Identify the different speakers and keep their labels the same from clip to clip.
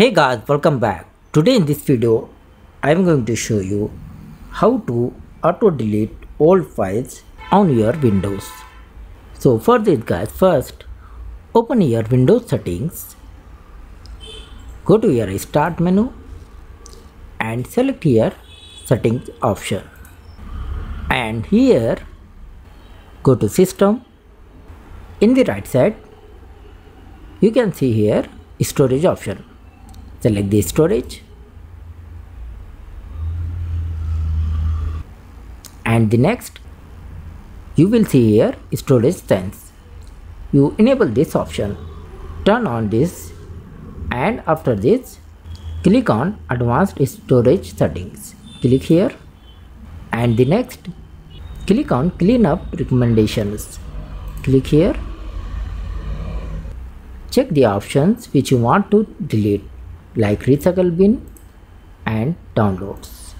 Speaker 1: Hey guys, welcome back. Today in this video, I am going to show you how to auto delete old files on your Windows. So for this guys, first open your Windows settings, go to your start menu and select here settings option and here go to system in the right side you can see here storage option select the storage and the next you will see here storage sense. You enable this option turn on this and after this click on advanced storage settings. Click here and the next click on clean up recommendations. Click here check the options which you want to delete like recycle bin and downloads.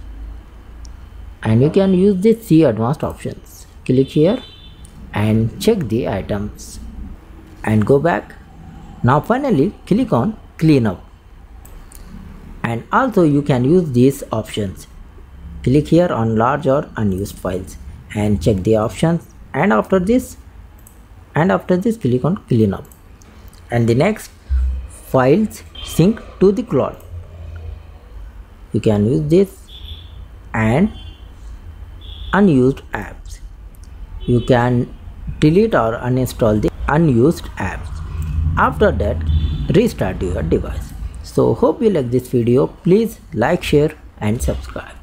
Speaker 1: And you can use the see advanced options. Click here and check the items. And go back. Now finally click on clean up. And also you can use these options. Click here on large or unused files and check the options. And after this and after this click on clean up. And the next files sync to the cloud you can use this and unused apps. You can delete or uninstall the unused apps. After that restart your device. So hope you like this video. Please like share and subscribe